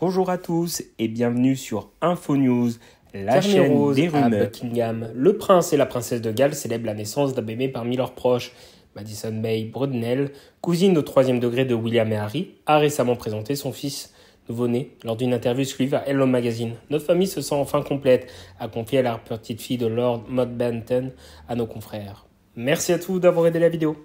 Bonjour à tous et bienvenue sur Info News, la chaîne des à. Buckingham. Le prince et la princesse de Galles célèbrent la naissance d'un bébé parmi leurs proches. Madison May Broadnell, cousine au troisième degré de William et Harry, a récemment présenté son fils nouveau-né lors d'une interview exclusive à Hello Magazine. Notre famille se sent enfin complète, a confié la petite fille de Lord Mountbatten à nos confrères. Merci à tous d'avoir aidé la vidéo.